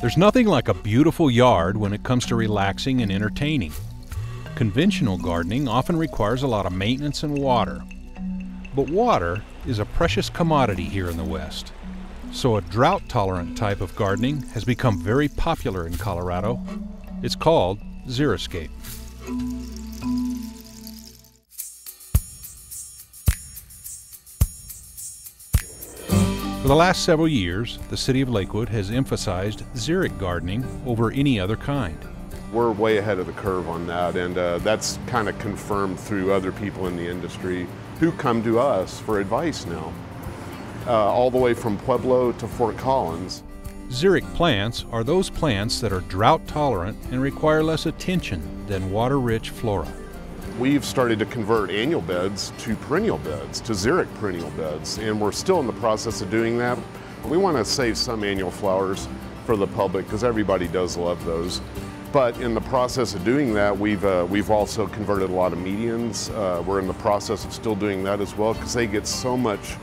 There's nothing like a beautiful yard when it comes to relaxing and entertaining. Conventional gardening often requires a lot of maintenance and water. But water is a precious commodity here in the West. So a drought tolerant type of gardening has become very popular in Colorado. It's called Xeriscape. The last several years, the City of Lakewood has emphasized xeric gardening over any other kind. We're way ahead of the curve on that, and uh, that's kind of confirmed through other people in the industry who come to us for advice now, uh, all the way from Pueblo to Fort Collins. Xeric plants are those plants that are drought tolerant and require less attention than water rich flora. We've started to convert annual beds to perennial beds, to xeric perennial beds, and we're still in the process of doing that. We want to save some annual flowers for the public because everybody does love those. But in the process of doing that, we've, uh, we've also converted a lot of medians. Uh, we're in the process of still doing that as well because they get so much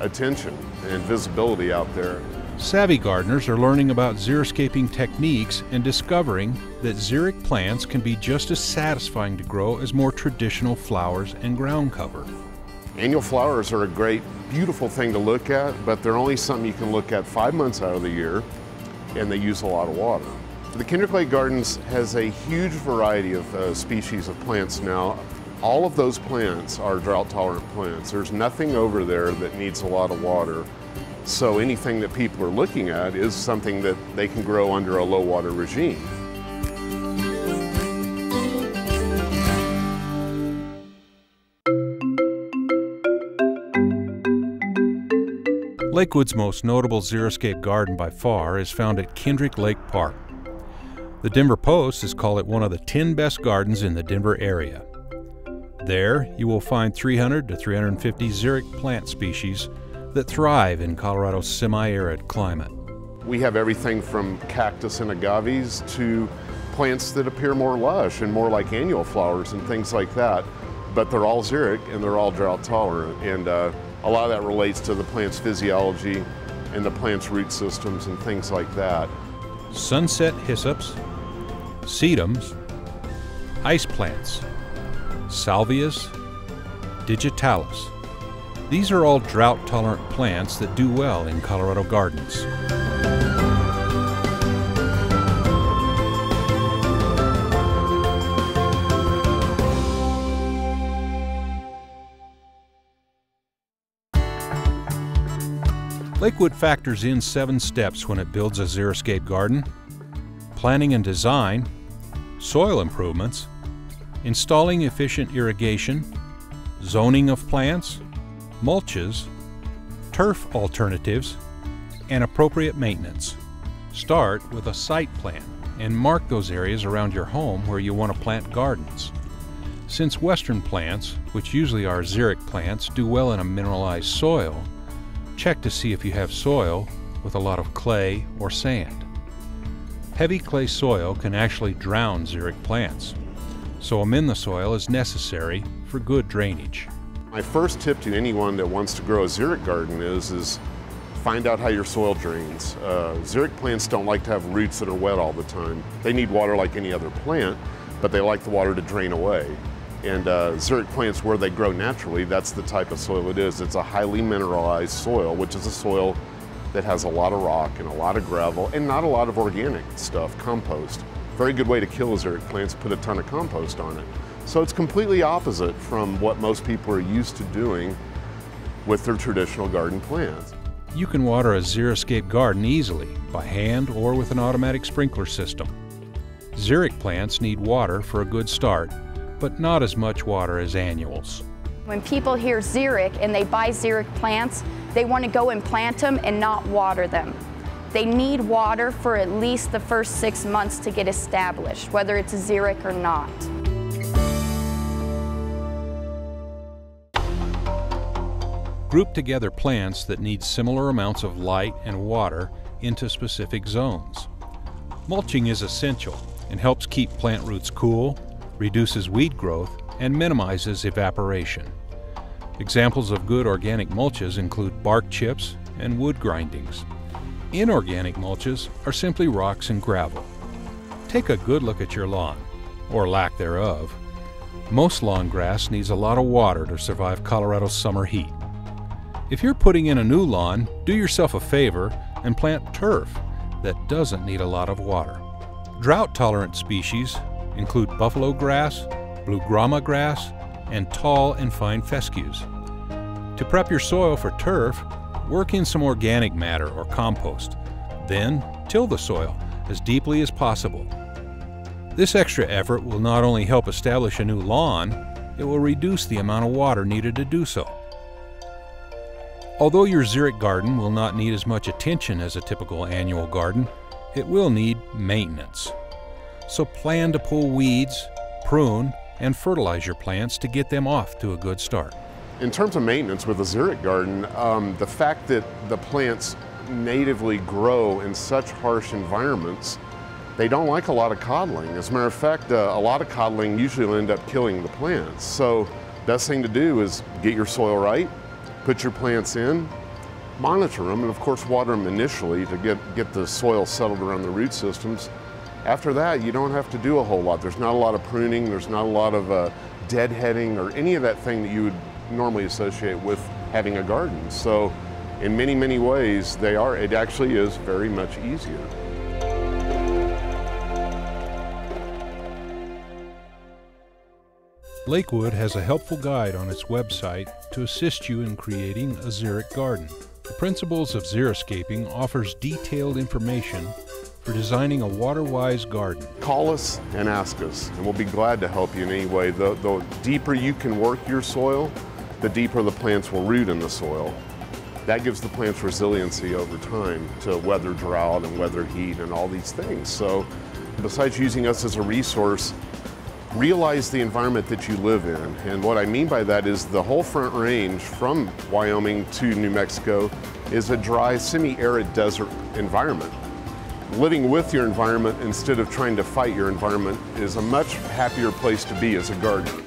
attention and visibility out there. Savvy gardeners are learning about xeriscaping techniques and discovering that xeric plants can be just as satisfying to grow as more traditional flowers and ground cover. Annual flowers are a great, beautiful thing to look at, but they're only something you can look at five months out of the year, and they use a lot of water. The Kendrick Lake Gardens has a huge variety of uh, species of plants now. All of those plants are drought tolerant plants. There's nothing over there that needs a lot of water. So anything that people are looking at is something that they can grow under a low water regime. Lakewood's most notable xeriscape garden by far is found at Kendrick Lake Park. The Denver Post has called it one of the 10 best gardens in the Denver area. There, you will find 300 to 350 xeric plant species that thrive in Colorado's semi-arid climate. We have everything from cactus and agaves to plants that appear more lush and more like annual flowers and things like that. But they're all xeric and they're all drought tolerant. And uh, a lot of that relates to the plant's physiology and the plant's root systems and things like that. Sunset hyssops, sedums, ice plants, salvias, digitalis. These are all drought-tolerant plants that do well in Colorado gardens. Lakewood factors in seven steps when it builds a xeriscape garden. Planning and design, soil improvements, installing efficient irrigation, zoning of plants, mulches, turf alternatives, and appropriate maintenance. Start with a site plan and mark those areas around your home where you want to plant gardens. Since western plants, which usually are xeric plants, do well in a mineralized soil, check to see if you have soil with a lot of clay or sand. Heavy clay soil can actually drown xeric plants, so amend the soil is necessary for good drainage. My first tip to anyone that wants to grow a xeric garden is, is find out how your soil drains. Uh, xeric plants don't like to have roots that are wet all the time. They need water like any other plant, but they like the water to drain away. And uh, xeric plants, where they grow naturally, that's the type of soil it is. It's a highly mineralized soil, which is a soil that has a lot of rock and a lot of gravel and not a lot of organic stuff, compost. Very good way to kill xeric plants, put a ton of compost on it. So it's completely opposite from what most people are used to doing with their traditional garden plants. You can water a xeriscape garden easily by hand or with an automatic sprinkler system. Xeric plants need water for a good start, but not as much water as annuals. When people hear xeric and they buy xeric plants, they want to go and plant them and not water them. They need water for at least the first six months to get established, whether it's xeric or not. Group together plants that need similar amounts of light and water into specific zones. Mulching is essential and helps keep plant roots cool, reduces weed growth, and minimizes evaporation. Examples of good organic mulches include bark chips and wood grindings. Inorganic mulches are simply rocks and gravel. Take a good look at your lawn, or lack thereof. Most lawn grass needs a lot of water to survive Colorado's summer heat. If you're putting in a new lawn, do yourself a favor and plant turf that doesn't need a lot of water. Drought-tolerant species include buffalo grass, blue grama grass, and tall and fine fescues. To prep your soil for turf, work in some organic matter or compost. Then, till the soil as deeply as possible. This extra effort will not only help establish a new lawn, it will reduce the amount of water needed to do so. Although your xeric garden will not need as much attention as a typical annual garden, it will need maintenance. So plan to pull weeds, prune, and fertilize your plants to get them off to a good start. In terms of maintenance with a xeric garden, um, the fact that the plants natively grow in such harsh environments, they don't like a lot of coddling. As a matter of fact, uh, a lot of coddling usually will end up killing the plants. So best thing to do is get your soil right, put your plants in, monitor them, and of course water them initially to get, get the soil settled around the root systems. After that, you don't have to do a whole lot. There's not a lot of pruning, there's not a lot of uh, deadheading or any of that thing that you would normally associate with having a garden. So in many, many ways, they are, it actually is very much easier. Lakewood has a helpful guide on its website to assist you in creating a xeric garden. The Principles of Xeriscaping offers detailed information for designing a water-wise garden. Call us and ask us, and we'll be glad to help you in any way. The, the deeper you can work your soil, the deeper the plants will root in the soil. That gives the plants resiliency over time to weather drought and weather heat and all these things. So besides using us as a resource, realize the environment that you live in. And what I mean by that is the whole front range from Wyoming to New Mexico is a dry, semi-arid desert environment. Living with your environment instead of trying to fight your environment is a much happier place to be as a gardener.